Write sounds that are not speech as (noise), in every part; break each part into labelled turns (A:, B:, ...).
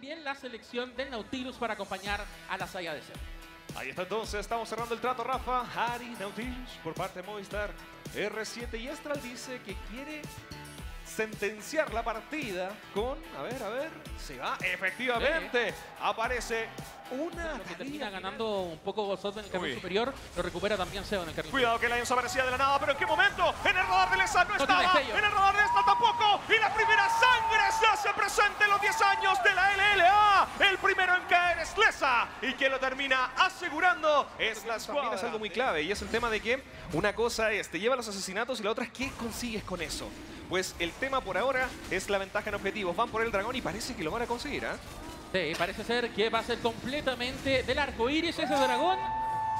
A: también la selección del Nautilus para acompañar a la saga de Zer.
B: Ahí está entonces, estamos cerrando el trato, Rafa. Harry Nautilus por parte de Movistar R7 y Estral dice que quiere sentenciar la partida con, a ver, a ver, se va, efectivamente, aparece una
A: Lo que termina
B: final.
A: ganando un poco Sot en el carril
B: Uy.
A: superior, lo recupera también Seo en el carril
B: Cuidado que Lions aparecía de la nada, pero ¿en qué momento? En el radar de Lesa no
A: No
B: estaba, en el radar de esta tampoco, y la primera sangre se hace presente en los 10 años de la LLA. El primero en caer es Lesa, y quien lo termina asegurando es la escuadra. Es algo muy clave, y es el tema de que una cosa es, te lleva a los asesinatos, y la otra es, ¿qué consigues con eso? Pues el tema por ahora es la ventaja en objetivos. Van por el dragón y parece que lo van a conseguir, ¿ah?
A: Sí, parece ser que va a ser completamente del arco iris ese dragón.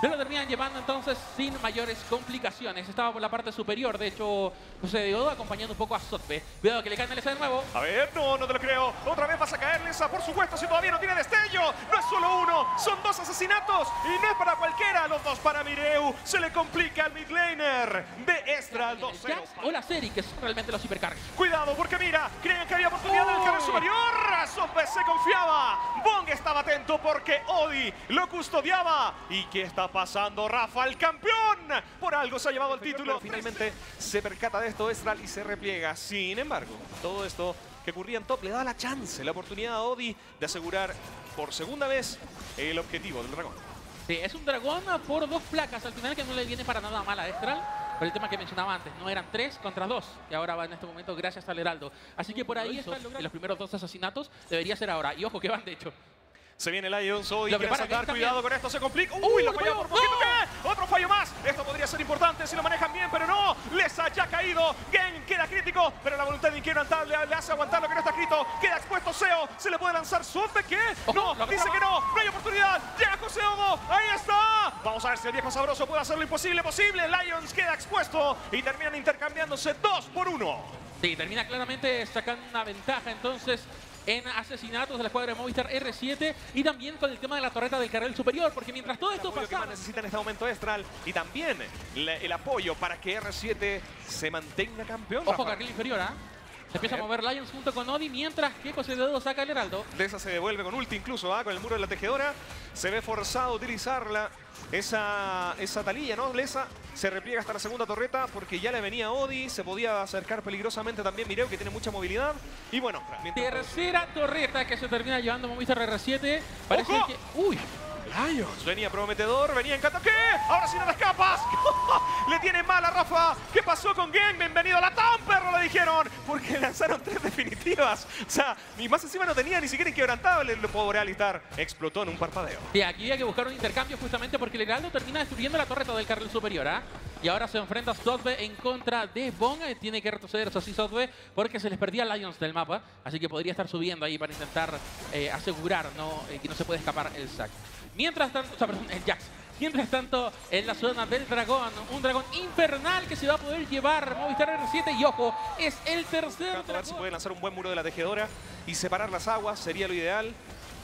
A: Se lo terminan llevando entonces sin mayores complicaciones. Estaba por la parte superior, de hecho, José de Odo acompañando un poco a Sotbe. Cuidado que le caen el de nuevo.
B: A ver, no, no te lo creo. Otra vez vas a caer, Lesa, por supuesto, si todavía no tiene destello. No es solo uno, son dos asesinatos. Y no es para cualquiera, los dos para Mireu. Se le complica al midlaner de Extra, el 2-0.
A: Jax o la serie, que son realmente los hipercargas.
B: Cuidado, porque mira, creen que había oportunidad en el carril
A: Uy.
B: superior. Sope se confiaba. Bong estaba atento porque Odi lo custodiaba. ¿Y qué está pasando, Rafa, el campeón? Por algo se ha llevado el título. Finalmente se percata de esto Estral y se repliega. Sin embargo, todo esto que ocurría en top le da la chance, la oportunidad a Odi de asegurar por segunda vez el objetivo del dragón.
A: Sí, es un dragón por dos placas al final que no le viene para nada mal a Estral. Por el tema que mencionaba antes, no eran tres contra dos. Y ahora va en este momento gracias al Heraldo. Así que por ahí están los primeros dos asesinatos. Debería ser ahora. Y ojo que van de hecho.
B: Se viene Lions, Odi
A: Lo prepara
B: saltar, cuidado con esto, se complica.
A: Uy,
B: ¡Uy, lo falló por poquito!
A: ¡No!
B: ¿qué? Otro fallo más. Esto podría ser importante si lo manejan bien, pero no. Lesa ya ha caído. Gen queda crítico, pero la voluntad inquebrantable le hace aguantar lo que no está escrito. Queda expuesto Seo. Se le puede lanzar Sope, ¿qué? No, dice que no. No hay oportunidad. Llega José Odo. Ahí está. Vamos a ver si el viejo sabroso puede hacer lo imposible posible. Lions queda expuesto y terminan intercambiándose dos por uno.
A: Sí, termina claramente sacando una ventaja entonces en asesinatos de la escuadra de Movistar R7 y también con el tema de la torreta del carril superior, porque mientras todo esto pasaba...
B: necesita en este momento Estral y también el apoyo para que R7 se mantenga campeón.
A: Ojo,
B: Rafa.
A: carril inferior, ¿ah? Se empieza a
B: ver.
A: mover Lions junto con Odi, mientras que José de Odo saca el Heraldo.
B: Lesa se devuelve con ulti incluso, ¿ah? con el muro de la tejedora. Se ve forzado a utilizarla. Esa, esa talilla, ¿no? Lesa se repliega hasta la segunda torreta porque ya le venía Odi. Se podía acercar peligrosamente también Mireu, que tiene mucha movilidad. Y bueno, mientras-
A: Tercera torreta que se termina llevando Movistar R7. Parece
B: ¡Ojo!
A: que... ¡Uy!
B: Lions. Venía prometedor, venía encantado. ¿Qué? Ahora sí no te escapas. (laughs) le tiene mal a Rafa. ¿Qué pasó con Gen? Bienvenido a la TAM, perro, le dijeron. Porque lanzaron tres definitivas. O sea, ni más encima no tenía ni siquiera inquebrantable. Lo puedo realizar. Explotó en un parpadeo.
A: Sí, aquí había que buscar un intercambio justamente porque el Heraldo termina destruyendo la torreta del carril superior, ¿ah? Y ahora se enfrenta Sotbe en contra de Bong. Eh, Tiene que retroceder eso sí Sotbe porque se les perdía Lions del mapa. Así que podría estar subiendo ahí para intentar eh, asegurar ¿no? Eh, que no se puede escapar el sack. Mientras tanto, o sea, perdón, el Jax. Mientras tanto, en la zona del dragón, un dragón infernal que se va a poder llevar Movistar R7. Y ojo, es el tercer
B: ver si
A: dragón.
B: puede lanzar un buen muro de la tejedora y separar las aguas. Sería lo ideal.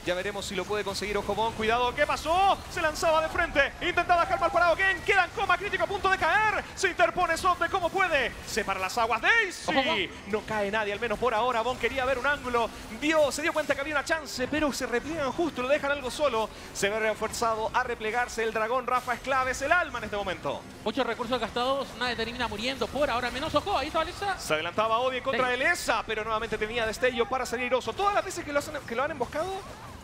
B: Ya veremos si lo puede conseguir Ojobón. Cuidado, ¿qué pasó? Se lanzaba de frente. Intentaba dejar mal parado Gen. Queda en coma crítico a punto de caer. Se interpone Sote como puede. Separa las aguas. Daisy. No cae nadie, al menos por ahora. Bon quería ver un ángulo. Vio, se dio cuenta que había una chance, pero se repliegan justo. Lo dejan algo solo. Se ve reforzado a replegarse. El dragón Rafa es clave. Es el alma en este momento.
A: Muchos recursos gastados, nadie termina muriendo por ahora. Menos ojo, ahí está Alexa.
B: Se adelantaba Odi en contra
A: Sí.
B: de Lesa, pero nuevamente tenía destello para salir Oso. Todas las veces que lo, hacen- que lo han emboscado,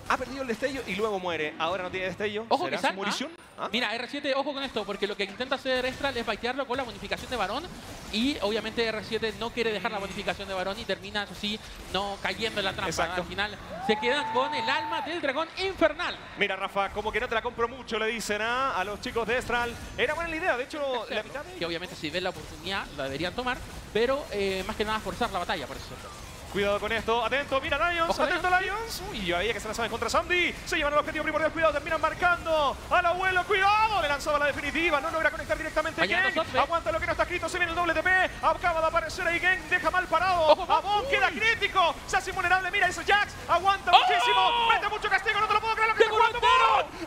B: ha perdido el destello y luego muere. Ahora no tiene destello.
A: Ojo
B: ¿Será
A: que
B: su munición? ¿Ah?
A: Mira, R7, ojo con esto, porque lo que intenta hacer Estral es baitearlo con la bonificación de varón. Y obviamente R7 no quiere dejar la bonificación de varón y termina, eso sí, no cayendo en la trampa.
B: Exacto.
A: Al final se quedan con el alma del dragón infernal.
B: Mira, Rafa, como que no te la compro mucho, le dicen ¿ah? a los chicos de Estral. Era buena la idea, de hecho, la mitad (laughs) de
A: Que obviamente si ven la oportunidad la deberían tomar, pero eh, más que nada forzar la batalla, por eso.
B: Cuidado con esto, atento, mira Lions,
A: Ojo,
B: atento Lions. Uy, veía que se lanzaban contra Sandy. Se llevan el objetivo primordial, cuidado, terminan marcando al abuelo, cuidado. Le lanzaba la definitiva, no logra conectar directamente
A: Fallando
B: Gen.
A: Sotbe.
B: Aguanta lo que no está escrito, se viene el doble TP. Acaba de aparecer ahí Gen, deja mal parado.
A: Ojo,
B: Abon
A: uy.
B: queda crítico, se hace invulnerable, mira ese Jax. Aguanta
A: ¡Oh!
B: muchísimo, mete mucho castigo, no te lo puedo creer lo que
A: ¡Qué
B: está jugando.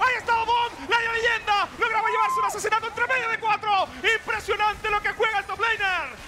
B: Ahí está Abon, la leyenda. Lograba llevarse un asesinato entre medio de cuatro. Impresionante lo que juega el.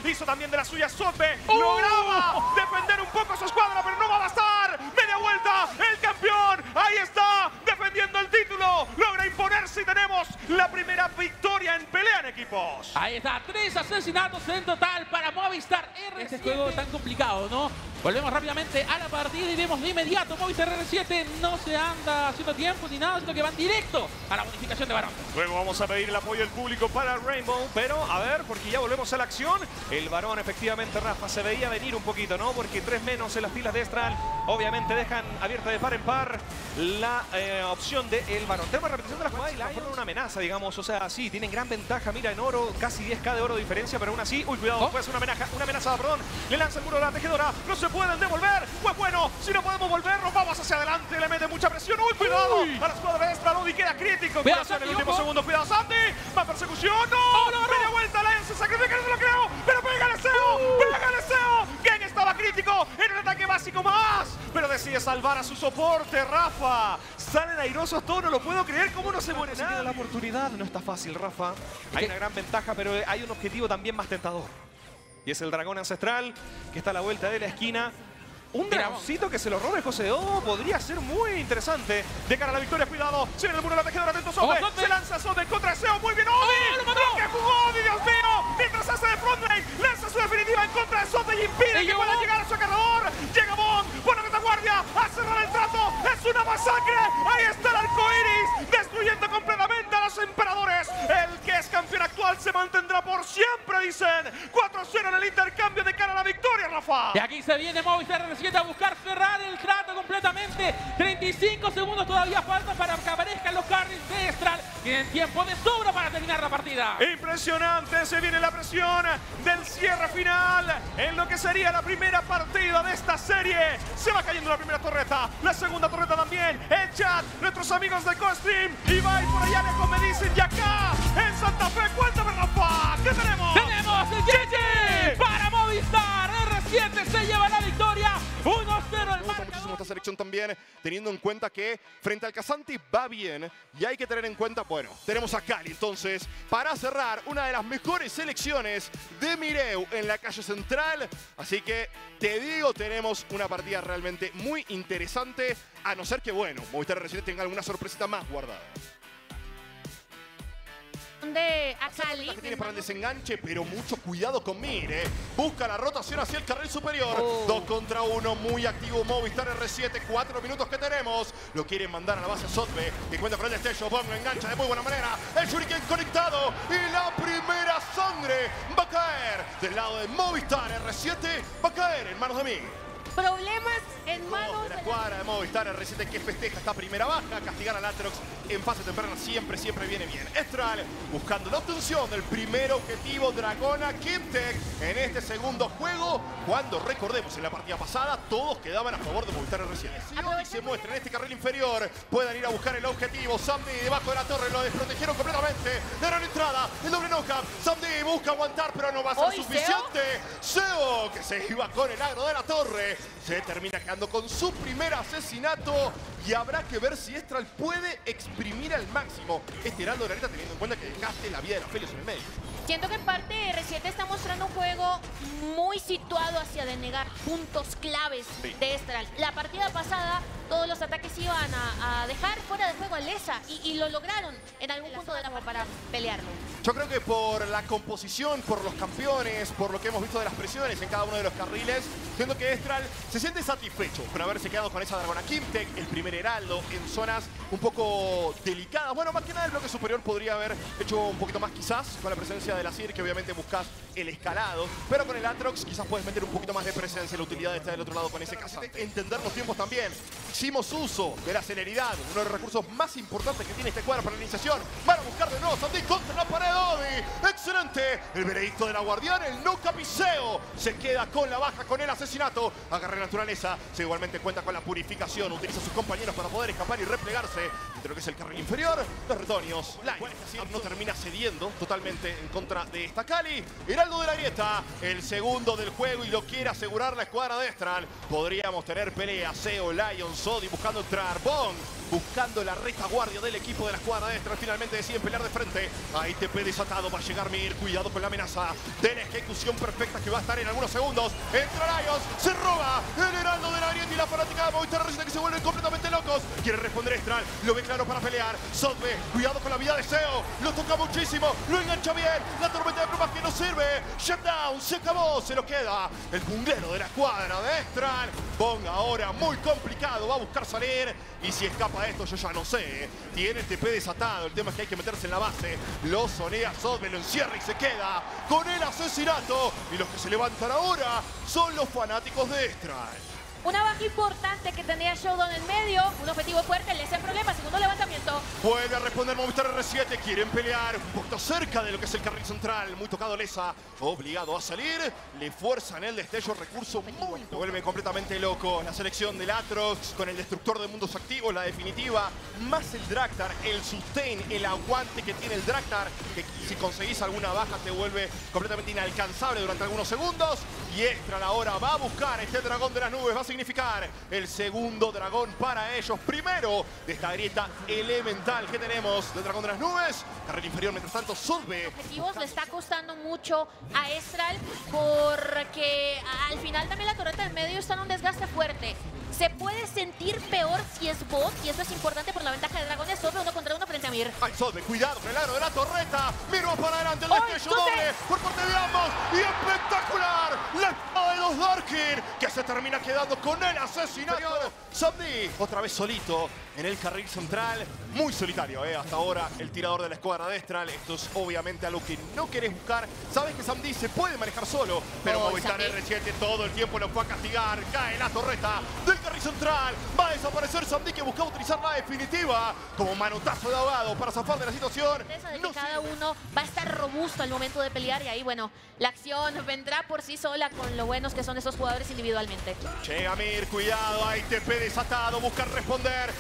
B: Hizo también de la suya Sote.
A: ¡Oh!
B: Lograba defender un poco su escuadra, pero no va a bastar. Media vuelta, el campeón. Ahí está, defendiendo el título. Logra imponerse y tenemos la primera victoria en pelea en equipos.
A: Ahí está, tres asesinatos en total para Movistar R7. Este juego tan complicado, ¿no? Volvemos rápidamente a la partida y vemos de inmediato Movistar R7 no se anda haciendo tiempo ni nada, sino que van directo a la bonificación de varón.
B: Luego vamos a pedir el apoyo del público para Rainbow, pero a ver, porque ya volvemos a la acción. El varón efectivamente, Rafa, se veía venir un poquito, ¿no? Porque tres menos en las filas de Estral, obviamente dejan abierta de par en par la eh, opción del el varón. Tenemos repetición de la jugada y la una amenaza, digamos, o sea, sí, tienen gran ventaja, mira, en oro, casi 10k de oro de diferencia, pero aún así, uy, cuidado, ¿Oh? puede ser una amenaza, una amenaza, perdón, le lanza el muro de la tejedora, no se pueden devolver, pues bueno, si no podemos volver, nos vamos hacia adelante, le mete mucha presión, uy, cuidado, a la escuadra de Estral, y queda crítico,
A: cuidado
B: en el último segundo, cuidado Santi, va persecución, no,
A: oh,
B: media vuelta, Lance, sacrifica, no lo creo, pero pega el deseo, pega el deseo, Gen estaba crítico en un ataque básico más, pero decide salvar a su soporte, Rafa, salen airosos todos, no lo puedo creer, cómo no se muere nada. La oportunidad no está fácil, Rafa, hay una gran ventaja, pero hay un objetivo también más tentador. Y es el dragón ancestral, que está a la vuelta de la esquina. Un dragoncito que se lo robe José O podría ser muy interesante. De cara a la victoria, cuidado. Se viene el muro de la tejedora, atento Sobe. Se lanza Sobe contra Seo. Muy bien, Odi. ¡Oh, ¡Que jugó Odi, Dios mío! Mientras hace de frontlane, lanza su definitiva en contra de Sobe y impide que pueda llegar a su acarrador. Llega Bon, pone retaguardia, a cerrar el trato. ¡Es una masacre! Ahí está el arco iris, destruyendo completamente a los emperadores. El que es campeón actual se mantendrá siempre, dicen. 4-0 en el intercambio de cara a la victoria, Rafa.
A: Y aquí se viene Movistar a buscar cerrar el trato completamente. 35 segundos todavía falta para que aparezcan los carries de Estral. Tienen tiempo de sobra para terminar la partida.
B: Impresionante, se viene la presión del cierre final en lo que sería la primera partida de esta serie. Se va cayendo la primera torreta, la segunda torreta también. El chat, nuestros amigos de CoStream. Y va por allá lejos me dicen, y acá en Santa Fe, cuéntame ¿qué tenemos?
A: Tenemos el GG para Movistar. R7 se lleva la victoria. 1-0 el
C: muchísimo esta selección también, teniendo en cuenta que frente al Casanti va bien. Y hay que tener en cuenta, bueno, tenemos a Cali. Entonces, para cerrar, una de las mejores selecciones de Mireu en la calle central. Así que, te digo, tenemos una partida realmente muy interesante. A no ser que, bueno, Movistar recién tenga alguna sorpresita más guardada
D: de a Cali.
C: Que tiene para el desenganche, pero mucho cuidado con Mir, ¿eh? Busca la rotación hacia el carril superior. Oh. Dos contra uno, muy activo Movistar R7. Cuatro minutos que tenemos. Lo quieren mandar a la base Sotbe, que cuenta con el destello. Bongo engancha de muy buena manera. El Shuriken conectado. Y la primera sangre va a caer del lado de Movistar R7. Va a caer en manos de mí
D: problemas en manos
C: de la cuadra de Movistar R7 que festeja esta primera baja. Castigar al Atrox en fase temprana siempre, siempre viene bien. Estral buscando la obtención del primer objetivo Dragona Kimtech en este segundo juego. Cuando recordemos en la partida pasada, todos quedaban a favor de Movistar R7. Si se muestra en este carril inferior, puedan ir a buscar el objetivo. Samdi debajo de la torre lo desprotegieron completamente. De la entrada, el doble knockup. Samdi busca aguantar, pero no va a ser suficiente. Seo, que se iba con el agro de la torre se termina quedando con su primer asesinato y habrá que ver si Estral puede exprimir al máximo este Heraldo de la teniendo en cuenta que dejaste la vida de los Felios en el medio.
D: Siento que en parte R7 está mostrando un juego muy situado hacia denegar puntos claves de Estral. La partida pasada todos los ataques iban a, dejar fuera de juego a Lesa y, lo lograron en algún punto de la para pelearlo.
C: Yo creo que por la composición, por los campeones, por lo que hemos visto de las presiones en cada uno de los carriles, siento que Estral se siente satisfecho por haberse quedado con esa Dragona Kimtech, el primer Heraldo, en zonas un poco delicadas. Bueno, más que nada el bloque superior podría haber hecho un poquito más quizás con la presencia de la CIR, que obviamente buscas el escalado, pero con el Atrox quizás puedes meter un poquito más de presencia, la utilidad está del otro lado con ese casante. Entender los tiempos también. Hicimos uso de la celeridad, uno de los recursos más importantes que tiene este cuadro para la iniciación. Van a buscar de nuevo Sandy contra la pared Odi. Excelente. El veredicto de la guardiana, el no capiceo. Se queda con la baja, con el asesinato. Agarre naturaleza. Se igualmente cuenta con la purificación. Utiliza a sus compañeros para poder escapar y replegarse entre lo que es el carril inferior. Los retonios. La no termina cediendo totalmente en contra de esta Cali. Heraldo de la Grieta, el segundo del juego y lo quiere asegurar la escuadra de Estral. Podríamos tener pelea. Seo, Lion, Sodi buscando entrar. Buscando la retaguardia del equipo de la escuadra extra. Finalmente deciden pelear de frente. Ahí TP desatado, va a llegar Mir. Cuidado con la amenaza de la ejecución perfecta que va a estar en algunos segundos. Entra Lions, se roba el heraldo de la Ariete y la fanática de Movistar que se vuelven completamente locos. Quiere responder Estral, lo ve claro para pelear. Sotbe, cuidado con la vida de Seo. Lo toca muchísimo, lo engancha bien. La tormenta de plumas que no sirve. Shutdown, se acabó, se lo queda. El punglero de la escuadra de Estral. Ponga ahora muy complicado, va a buscar salir. Y si escapa esto, yo ya no sé. Tiene el TP desatado. El tema es que hay que meterse en la base. Lo sonea Sotbe, lo encierra y se queda con el asesinato. Y los que se levantan ahora son los fanáticos de Estral.
D: Una baja importante que tenía Showdown en medio. Un objetivo fuerte, le hacen problema. Segundo levantamiento.
C: Vuelve a responder Movistar R7. Quieren pelear un poquito cerca de lo que es el carril central. Muy tocado Lesa. Obligado a salir. Le fuerzan el destello. Recurso muy... Lo vuelve completamente loco. La selección del Atrox con el destructor de mundos activos. La definitiva. Más el Draktar. El sustain. El aguante que tiene el Draktar. Que si conseguís alguna baja te vuelve completamente inalcanzable durante algunos segundos. Y Estral ahora va a buscar este dragón de las nubes. Va a significar el segundo dragón para ellos. Primero de esta grieta elemental que tenemos del dragón de las nubes. Carrera inferior, mientras tanto, Solve.
D: Objetivos le está costando mucho a Estral porque al final también la torreta del medio está en un desgaste fuerte. Se puede sentir peor si es bot y eso es importante por la ventaja de dragones. Solve uno contra uno frente a Mir.
C: Ay, Solve, cuidado con el aro de la torreta. Miro para adelante el
D: ¡Ay,
C: destello doble por parte de ambos. Y espectacular. La espada de los Darkin que se termina quedando con el asesinato. Sabdi, otra vez solito en el carril central. Muy solitario, eh, hasta ahora el tirador de la escuadra de Estral. Esto es obviamente algo que no querés buscar. Sabes que Samdi se puede manejar solo, pero
D: Oh,
C: Movistar
D: Samdi.
C: R7 todo el tiempo lo fue a castigar. Cae la torreta del carril central. Va a desaparecer Samdi que buscaba utilizar la definitiva como manotazo de ahogado para zafar de la situación.
D: De
C: No
D: cada
C: sirve.
D: uno va a estar robusto al momento de pelear y ahí, bueno, la acción vendrá por sí sola con lo buenos que son esos jugadores individualmente.
C: Llega Mir, cuidado, ahí TP desatado, busca responder.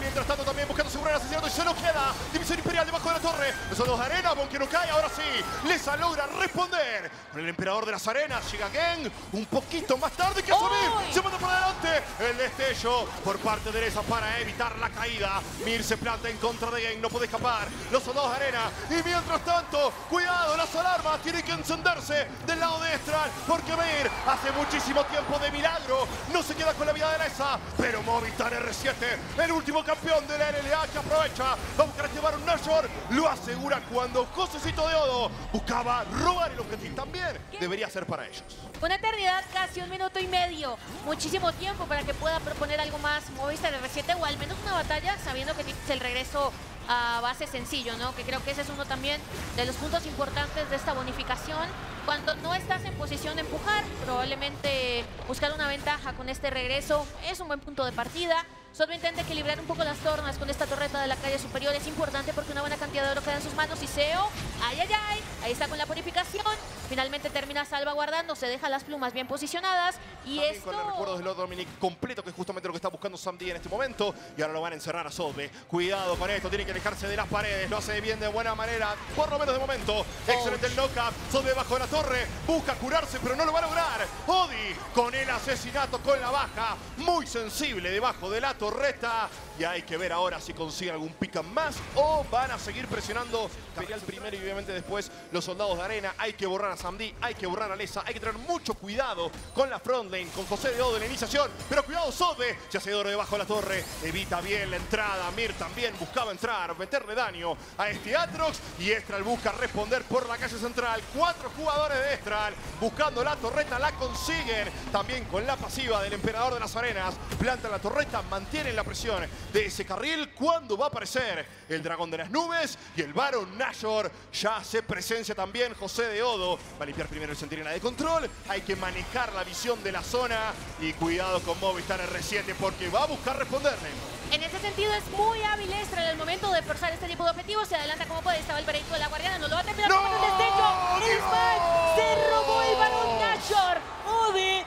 C: Mientras tanto, también buscando asegurar el asesinato y se lo queda. División Imperial debajo de la torre. Esos dos de arena, Bong que no cae, ahora sí. Lesa logra responder. Con el emperador de las arenas llega Gen un poquito más tarde que subir.
D: ¡Uy!
C: Se manda por adelante. El destello por parte de Lesa para evitar la caída. Mir se planta en contra de Gen, no puede escapar. Los soldados de arena. Y mientras tanto, cuidado, las alarmas tienen que encenderse del lado de Estral. Porque Mir hace muchísimo tiempo de milagro. No se queda con la vida de Lesa. Pero Movistar R7, el último campeón de la que aprovecha. Va a buscar llevar un Nashor. Lo asegura cuando Cosecito de Odo buscaba robar el objetivo. También debería ser para ellos.
D: Una eternidad, casi un minuto y medio. Muchísimo tiempo para que pueda proponer algo más Movistar R7 o al menos una batalla sabiendo que tienes el regreso a base sencillo, ¿no? Que creo que ese es uno también de los puntos importantes de esta bonificación. Cuando no estás en posición de empujar, probablemente buscar una ventaja con este regreso es un buen punto de partida. Solo intenta equilibrar un poco las tornas con esta torreta de la calle superior. Es importante porque una buena cantidad de oro queda en sus manos. Y Seo, ay, ay, ay, ahí está con la purificación. Finalmente termina salvaguardando, se deja las plumas bien posicionadas. Y
C: También
D: esto...
C: con los recuerdos del Lord Dominic completo, que es justamente lo que está buscando Sam D en este momento. Y ahora lo van a encerrar a Solve. Cuidado con esto, tiene que alejarse de las paredes. Lo hace bien de buena manera, por lo menos de momento. Excelente el knockup. Solve bajo la torre, busca curarse, pero no lo va a lograr. Odi con el asesinato, con la baja. Muy sensible debajo de la torreta. Y hay que ver ahora si consigue algún pick up más o van a seguir presionando. Imperial primero y obviamente después los soldados de arena. Hay que borrar a Samdi, hay que borrar a Lesa. Hay que tener mucho cuidado con la front lane, con José de Odo en la iniciación. Pero cuidado, Sobe, se hace oro debajo de la torre. Evita bien la entrada. Mir también buscaba entrar, meterle daño a este Atrox. Y Estral busca responder por la calle central. Cuatro jugadores de Estral buscando la torreta, la consiguen. También con la pasiva del Emperador de las Arenas. Plantan la torreta, mantienen la presión de ese carril. ¿Cuándo va a aparecer el Dragón de las Nubes? Y el Baron Nashor ya hace presencia también. José de Odo va a limpiar primero el centinela de control. Hay que manejar la visión de la zona. Y cuidado con Movistar R7 porque va a buscar responderle.
D: En ese sentido es muy hábil Extra en el momento de forzar este tipo de objetivos. Se adelanta como puede. Estaba el veredicto de la guardiana. No lo va a terminar
C: ¡No!
D: con el destello. El mal se robó el balón Nashor. Ode,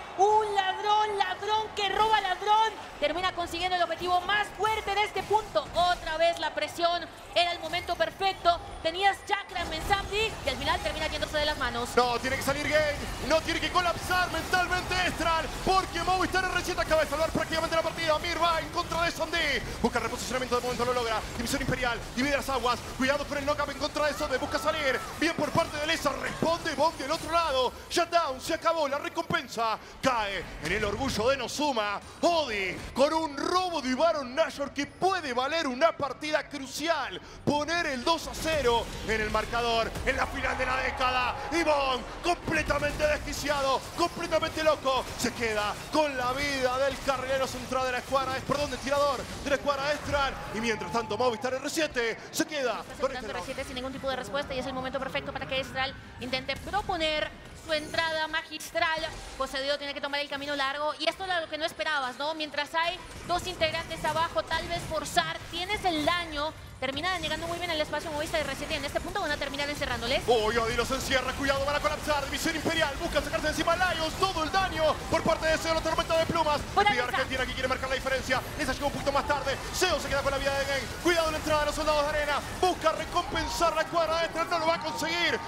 D: ladrón, que roba ladrón. Termina consiguiendo el objetivo más fuerte de este punto. Otra vez la presión. Era el momento perfecto. tenías chakra en Mensamdi y al final termina yéndose de las manos.
C: No, tiene que salir Gay. No tiene que colapsar mentalmente Estral. Porque Movistar R7 acaba de salvar prácticamente la partida. Mirva en contra de Sandy. Busca reposicionamiento, de momento lo logra. División Imperial, divide las aguas. Cuidado con el knockup en contra de Sonde. Busca salir. Bien por parte de Lesa. Responde Bond del otro lado. Shutdown, se acabó. La recompensa cae en el orgullo de Nozuma. Odi con un robo de Baron Nashor que puede valer una partida crucial. Poner el 2 a 0 en el marcador en la final de la década. Bond, completamente desquiciado, completamente loco, se queda con la vida del carrilero central de la escuadra, perdón, del tirador de la escuadra Estral. Y mientras tanto, Movistar R7 se queda con este
D: Aceptando R7 sin ningún tipo de respuesta y es el momento perfecto para que Estral intente proponer su entrada magistral. Posedido tiene que tomar el camino largo y esto era lo que no esperabas, ¿no? Mientras hay dos integrantes abajo, tal vez forzar, tienes el daño, termina denegando muy bien el espacio movista de R7 y en este punto van a terminar encerrándoles.
C: Uy, Odi los encierra, cuidado, van a colapsar. División Imperial busca sacarse encima a Lions. Todo el daño por parte de Seo, la tormenta de plumas.
D: Lisa.
C: Argentina que quiere marcar la diferencia. Esa llegó un poquito más tarde. Seo se queda con la vida de Game. Cuidado la entrada de los soldados de arena. Busca recompensar la cuadra extra. No lo va a conseguir.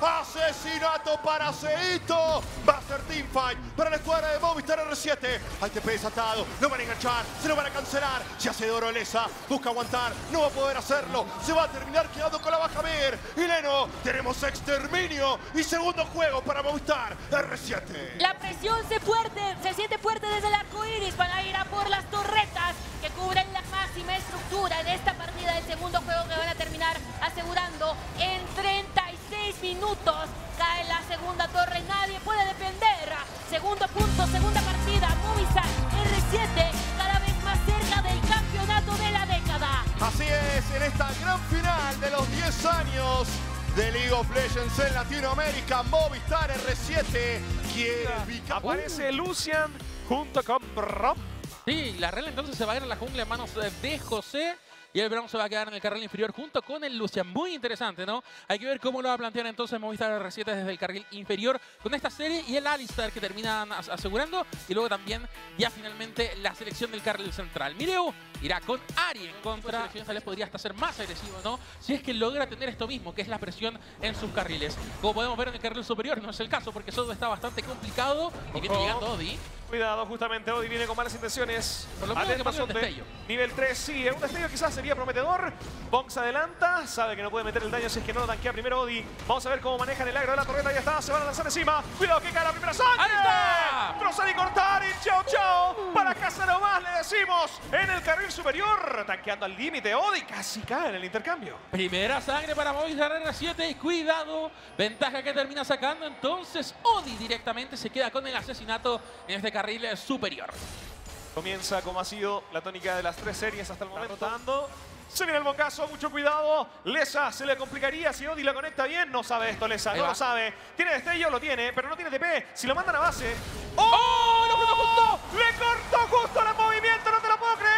C: Asesinato para Seito. Va a ser teamfight para la escuadra de Movistar R7. Hay TP desatado. Lo van a enganchar. Se lo van a cancelar. Se hace de oro Lesa. Busca aguantar. No va a poder hacerlo. Se va a terminar quedando con la baja Mir. Y Leno, tenemos exterminio y segundo juego para Movistar R7.
D: La presión se fuerte, se siente fuerte desde el arco iris para ir a por las torretas que cubren la máxima estructura en esta partida del segundo juego que van a terminar asegurando en 36 minutos. Cae la segunda torre, nadie puede defender. Segundo punto, segunda partida, Movistar R7 cada vez más cerca del campeonato de la década.
C: Así es, en esta gran final de los 10 años de League of Legends en Latinoamérica, Movistar R7 quiere el bicampeón.
B: Aparece Lucian junto con Brom.
A: Sí, la Rel entonces se va a ir a la jungla en manos de José. Y el Brown se va a quedar en el carril inferior junto con el Lucian. Muy interesante, ¿no? Hay que ver cómo lo va a plantear entonces Movistar R7 desde el carril inferior con esta serie y el Alistar que terminan as- asegurando. Y luego también ya finalmente la selección del carril central. Mireu irá con Ari en contra. La vez podría hasta ser más agresivo, ¿no? Si es que logra tener esto mismo, que es la presión en sus carriles. Como podemos ver en el carril superior, no es el caso porque Soto está bastante complicado. Y viene llegando Odi.
B: Cuidado, justamente Odi viene con malas intenciones.
A: Por lo menos que destello.
B: Nivel 3, sí, un destello quizás sería prometedor. Bonk se adelanta, sabe que no puede meter el daño si es que no lo tanquea primero Odi. Vamos a ver cómo manejan el agro de la torreta, ya está, se van a lanzar encima. Cuidado que cae la primera sangre.
A: ¡Ahí está!
B: Cruzar y cortar y chao chao. Para casa nomás le decimos en el carril superior. Tanqueando al límite, Odi casi cae en el intercambio.
A: Primera sangre para Movistar R7 y cuidado, ventaja que termina sacando entonces Odi directamente se queda con el asesinato en este carril superior.
B: Comienza como ha sido la tónica de las tres series hasta el momento. Rotando. Se viene el boncazo, mucho cuidado. Lesa se le complicaría si Odi la conecta bien. No sabe esto, Lesa,
A: Ahí
B: no
A: va.
B: lo sabe. Tiene destello, lo tiene, pero no tiene TP. Si lo mandan a base.
A: ¡Oh! ¡Lo cortó justo!
B: ¡Le cortó justo el movimiento! ¡No te lo puedo creer!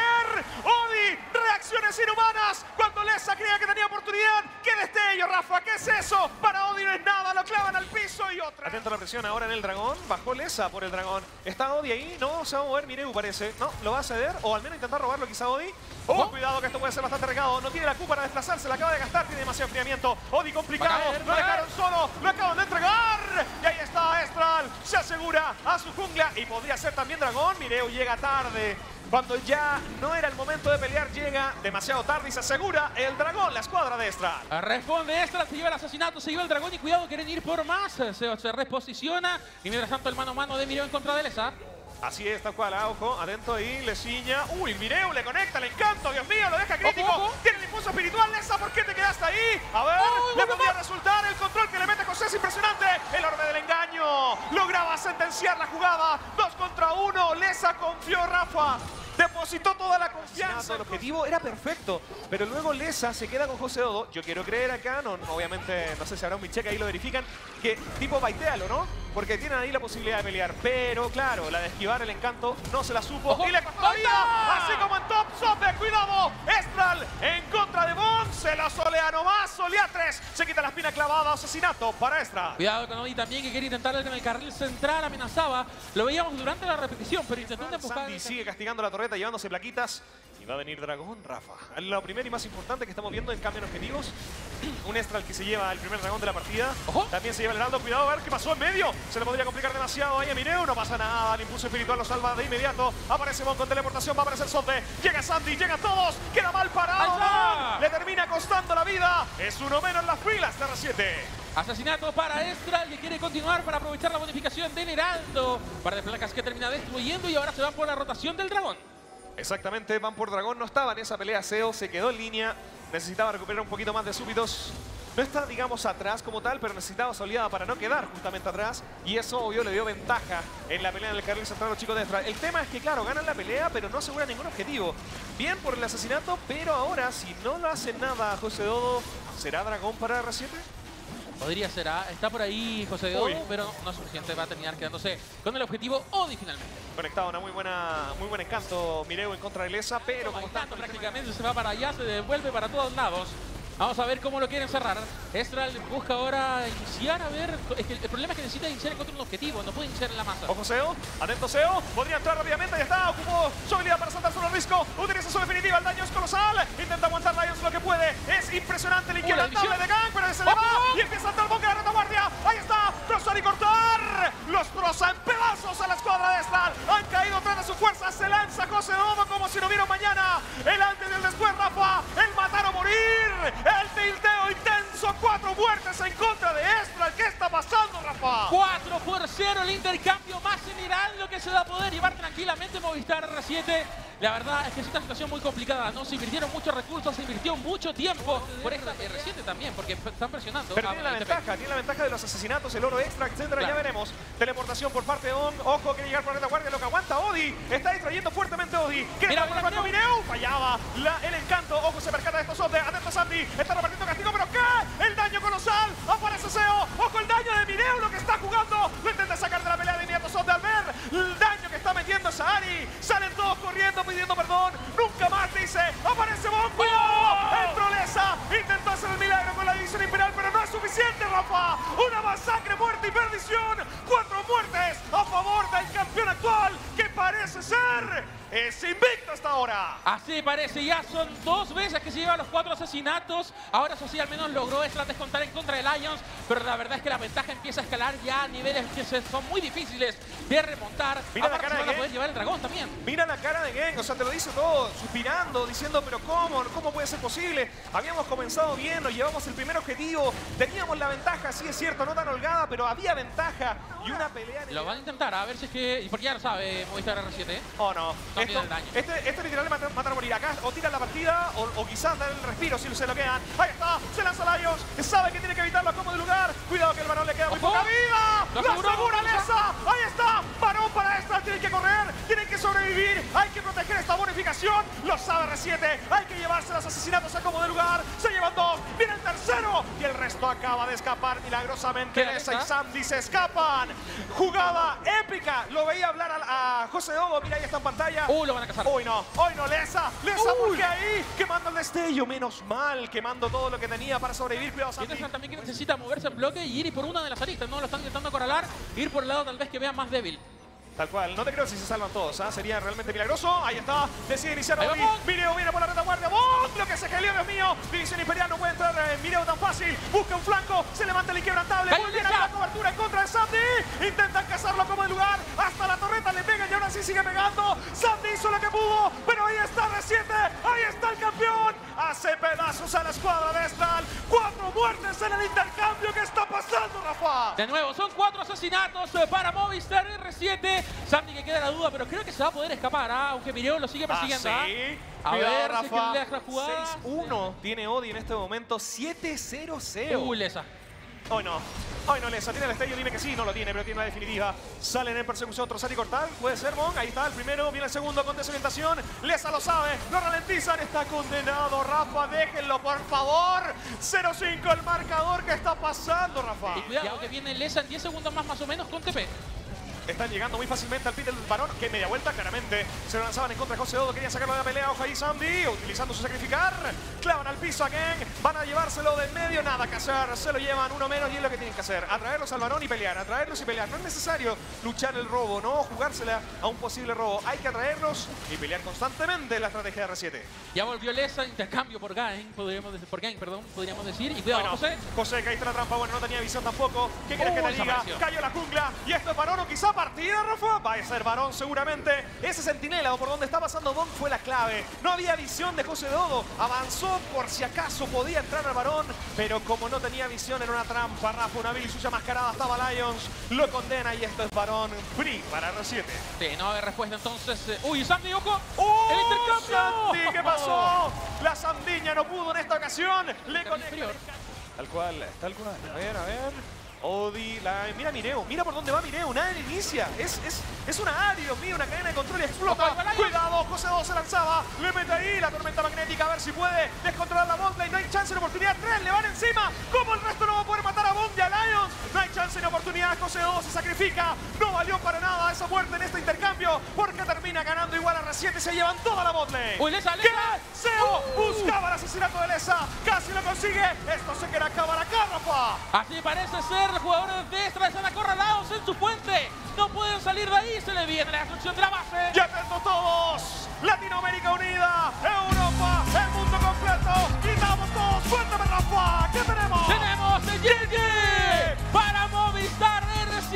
B: Odi, reacciones inhumanas cuando Lesa creía que tenía oportunidad. ¡Qué destello, Rafa! ¿Qué es eso? Para Odi no es nada, lo clavan al piso y otra. Atento a la presión ahora en el dragón. Bajó Lesa por el dragón. ¿Está Odi ahí? No, se va a mover Mireu, parece. No, lo va a ceder o al menos intentar robarlo quizá Odi. Oh,
A: ¿Oh?
B: cuidado que esto puede ser bastante regado. No tiene la Q para desplazarse, la acaba de gastar, tiene demasiado enfriamiento. Odi complicado,
A: caer,
B: lo dejaron solo, lo acaban de entregar. Y ahí está Estral, se asegura a su jungla y podría ser también dragón. Mireu llega tarde. Cuando ya no era el momento de pelear, llega demasiado tarde y se asegura el dragón, la escuadra de Estral.
A: Responde Extra, se lleva el asesinato, se lleva el dragón y cuidado, quieren ir por más. Se, se reposiciona y mientras tanto el mano a mano de Mireo en contra de Lesa.
B: Así es, tal cual, ah, ojo, atento ahí, le ciña. Uy, Mireu le conecta, le encanto, Dios mío, lo deja crítico.
A: ojo.
B: Tiene el impulso espiritual, Lesa, ¿por qué te quedaste ahí? A ver,
A: Uy,
B: le
A: guapa.
B: resultar el control que le mete José, es impresionante. El orbe del engaño, lograba sentenciar la jugada. Dos contra uno, Lesa confió, Rafa. Depositó toda la confianza. El objetivo era perfecto, pero luego Lesa se queda con José Dodo. Yo quiero creer acá, no, obviamente, no sé si habrá un check ahí lo verifican, que tipo baitealo, ¿no? Porque tienen ahí la posibilidad de pelear. Pero claro, la de esquivar el encanto no se la supo
A: Ojo.
B: y la vida.
A: ¡Falta!
B: Así como en Top Sope, cuidado. Estral en contra de Bon, se la solea nomás. Solea 3, se quita la espina clavada. Asesinato para Estral.
A: Cuidado con Odi también que quiere intentar en el carril central, amenazaba. Lo veíamos durante la repetición, pero intentó empujar.
B: Sandy sigue castigando la torreta, llevándose plaquitas. Va a venir Dragón, Rafa. Lo primero y más importante que estamos viendo en cambio de objetivos. (clears throat) Un Estral que se lleva el primer dragón de la partida.
A: Ojo.
B: También se lleva el Heraldo. Cuidado a ver qué pasó en medio. Se le podría complicar demasiado ahí a Mireu. No pasa nada. El impulso espiritual lo salva de inmediato. Aparece Mon con teleportación. Va a aparecer Sote. Llega Sandy. Llegan todos. Queda mal parado. Le termina costando la vida. Es uno menos en las filas de R7.
A: Asesinato para Estral que quiere continuar para aprovechar la bonificación del Heraldo. Par de placas que termina destruyendo y ahora se van por la rotación del dragón.
B: Exactamente, van por dragón, no estaba en esa pelea SEO, se quedó en línea, necesitaba recuperar un poquito más de súbitos. No está, digamos, atrás como tal, pero necesitaba esa oleada para no quedar justamente atrás. Y eso, obvio, le dio ventaja en la pelea en el carril central a los chicos de Estral. El tema es que, claro, ganan la pelea, pero no aseguran ningún objetivo. Bien por el asesinato, pero ahora, si no lo hacen nada a José Dodo, ¿será dragón para R7?
A: Podría ser, ¿ah? está por ahí José de
B: Uy.
A: Odo, pero no es suficiente, va a terminar quedándose con el objetivo Odi finalmente.
B: Conectado, una muy buena, muy buen encanto Mireu en contra de Lesa, pero como está
A: Tanto prácticamente se va para allá, se devuelve para todos lados. Vamos a ver cómo lo quieren cerrar. Estral busca ahora iniciar, a ver... Es que el problema es que necesita iniciar contra un objetivo, no puede iniciar en la masa.
B: Ojo Seo, atento Seo, podría entrar rápidamente, ya está, ocupó su habilidad para saltar sobre el risco, utiliza su definitiva, el daño es colosal, intenta aguantar Lions lo que puede, es impresionante el
A: Uh, división.
B: de Gang, pero se le y empieza a entrar 7. La
A: verdad es que es una situación muy complicada, ¿no? Se invirtieron muchos recursos, se invirtió mucho tiempo por esta R7 también, porque están presionando.
B: Pero tiene la
A: este
B: ventaja, tiene la ventaja de los asesinatos, el oro extra, etcétera, ya veremos. Teleportación por parte de On, ojo, quiere llegar por la guardia, lo que aguanta Odi, está distrayendo fuertemente Odi. Quiere
A: Mira,
B: para Mineu, fallaba el encanto, ojo, se percata de estos Odes, atento Sandy, está repartiendo castigo, pero qué, el daño colosal, aparece Seo, ojo el daño de Mineu, lo que está jugando, lo intenta sacar de la pelea de inmediato Sot de Albert, el daño que está metiendo Sahari, sale corriendo pidiendo perdón, nunca más dice, aparece Bongo, entró Lesa, intentó hacer el milagro con la división imperial, pero no es suficiente, Rafa, una masacre, muerte y perdición, cuatro muertes a favor del campeón actual, que parece ser es hasta ahora.
A: Así parece, ya son dos veces que se lleva los cuatro asesinatos. Ahora eso sí, al menos logró esta descontar en contra de Lions. Pero la verdad es que la ventaja empieza a escalar ya a niveles que son muy difíciles de remontar.
B: Mira la
A: Aparte
B: cara
A: se
B: de
A: a poder llevar el dragón también.
B: Mira la cara de Gen, o sea, te lo dice todo, suspirando, diciendo, pero ¿cómo? ¿Cómo puede ser posible? Habíamos comenzado bien, nos llevamos el primer objetivo, teníamos la ventaja, sí es cierto, no tan holgada, pero había ventaja y una pelea... en el-
A: Lo van a intentar, a ver si es que... Porque ya lo sabe Movistar R7, ¿eh?
B: Oh no,
A: No
B: esto,
A: daño.
B: este, este literal matar, matar a morir acá, o tira la partida, o, o quizás dar el respiro si se lo quedan. Ahí está, se lanza Lions, sabe que tiene que evitarlo como de lugar. Cuidado que el varón le queda muy poca vida.
A: Lo
B: ¡Lo
A: aseguró.
B: asegura Lesa! Ahí está, varón para esta, tienen que correr, tienen que sobrevivir, hay que proteger esta bonificación. Lo sabe R7, hay que llevarse los asesinatos a como de lugar. Se llevan dos, viene el tercero y el resto acaba de escapar milagrosamente. Lesa y. Sandy se escapan. Jugada épica, lo veía hablar a, a José Dodo, mira ahí está en pantalla.
A: Uh, lo van a cazar.
B: Hoy no, hoy no, Lesa, Lesa, porque ahí quemando el destello, menos mal, quemando todo lo que tenía para sobrevivir, cuidado
A: Y
B: Sandy.
A: Interesan también que necesita moverse en bloque y ir por una de las aristas, ¿no? Lo están intentando acorralar, ir por el lado tal vez que vea más débil.
B: Tal cual, no te creo si se salvan todos, ¿ah? sería realmente milagroso. Ahí está, decide iniciar
A: vamos.
B: Mireo viene por la retaguardia. ¡Bom! Lo que se gelió, Dios mío. División Imperial no puede entrar en Mireo tan fácil. Busca un flanco, se levanta el inquebrantable. Muy bien ahí la cobertura en contra de Sandy. Intentan cazarlo como de lugar. Hasta la torreta le pegan y ahora sí sigue pegando. Sandy hizo lo que pudo, pero ahí está reciente. Ahí está el campeón. Hace pedazos a la escuadra de Estral. Cuatro muertes en el intercambio. ¿Qué está pasando, Rafa?
A: De nuevo, son cuatro asesinatos eh, para Movistar R7. Sandy que queda la duda, pero creo que se va a poder escapar, ¿ah? aunque Mireo lo sigue persiguiendo.
B: Ah,
A: ¿ah?
B: sí.
A: A
B: Cuidado,
A: ver si es que
B: Rafa.
A: le deja la jugada.
B: 6-1 tiene Odi en este momento. 7-0-0.
A: Uh, lesa.
B: Hoy no. Hoy no Lesa. Tiene el estello. Dime que sí. No lo tiene, pero tiene la definitiva. Salen en persecución. Trozar y cortar. Puede ser Mon. Ahí está el primero. Viene el segundo con desorientación. Lesa lo sabe. Lo ralentizan. Está condenado. Rafa, déjenlo, por favor. 0-5 el marcador. ¿Qué está pasando, Rafa?
A: Y cuidado que viene lesa en 10 segundos más más o menos con TP.
B: Están llegando muy fácilmente al pit del varón, que media vuelta claramente. Se lanzaban en contra de José Dodo, quería sacarlo de la pelea. Ojo ahí Sandy, utilizando su sacrificar. Clavan al piso a Ken, van a llevárselo del medio, nada que hacer. Se lo llevan uno menos y es lo que tienen que hacer. Atraerlos al varón y pelear, atraerlos y pelear. No es necesario luchar el robo, no jugársela a un posible robo. Hay que atraerlos y pelear constantemente la estrategia de R7.
A: Ya volvió Lesa, intercambio por Gain, podríamos decir, por Gain, perdón, podríamos decir. Y cuidado,
B: Bueno,
A: José.
B: José, caíste en la trampa. Bueno, no tenía visión tampoco. ¿Qué quieres que
A: Uy,
B: te diga? Cayó la jungla. Y esto es varón o quizá partida, Rafa. Va a ser varón seguramente. Ese sentinela o por donde está pasando Don fue la clave. No había visión de José Dodo. Avanzó por si acaso podía entrar al varón. Pero como no tenía visión, era una trampa. Rafa, una Billy suya mascarada. Estaba Lions. Lo condena y esto es varón free para R7.
A: Sí, no hay respuesta entonces. eh, Uy, Sandy Yoko.
B: ¡Oh,
A: ¡El intercambio!
B: Santi! ¿Qué (laughs) pasó? La Sandiña no pudo en esta ocasión. Le
A: inferior.
B: Tal cual, tal cual. A ver, a ver. Odi, la... mira Mireo, mira por dónde va Mireo, nada inicia. Es, es, es una área, Dios mío, una cadena de control y explota.
A: Ojo,
B: Cuidado, José 2 se lanzaba, le mete ahí la tormenta magnética, a ver si puede descontrolar la botlane. No hay chance de oportunidad, tres le van encima. Como el resto no va y a Lions. No hay chance de oportunidad, José 2 se sacrifica. No valió para nada esa muerte en este intercambio, porque termina ganando igual a R7 y se llevan toda la botlane.
A: Uy, Lesa.
B: Seo
A: Uh.
B: buscaba el asesinato de Lesa, casi lo consigue. Esto se queda acabar acá, Rafa.
A: Así parece ser, los jugadores de Extra están acorralados en su puente. No pueden salir de ahí, se le viene la destrucción de la base.
B: Y atentos todos. Latinoamérica unida, Europa, el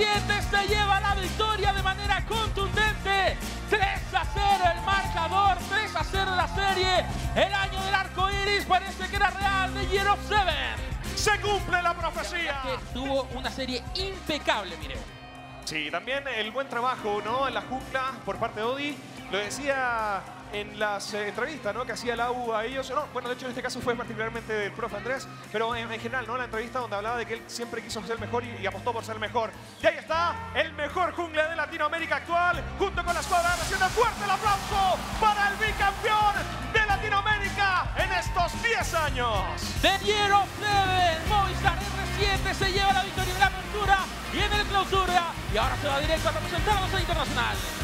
A: R7 se lleva la victoria de manera contundente. 3 a 0 el marcador, 3 a 0 la serie. El año del arco iris parece que era real de Year of Seven.
B: Se cumple la profecía.
A: Que tuvo una serie impecable, mire.
B: Sí, también el buen trabajo, ¿no? En la jungla por parte de Odi. Lo decía en las eh, entrevistas, ¿no? Que hacía la U a ellos. No, bueno, de hecho en este caso fue particularmente del profe Andrés, pero en, en general, ¿no? La entrevista donde hablaba de que él siempre quiso ser mejor y, apostó por ser mejor. Y ahí está, el mejor jungla de Latinoamérica actual, junto con la escuadra, haciendo fuerte el aplauso para el bicampeón de Latinoamérica en estos 10 años.
A: Of Seven, Movistar R7 se lleva la victoria en la apertura y en el clausura. Y ahora se va directo a representar a internacional.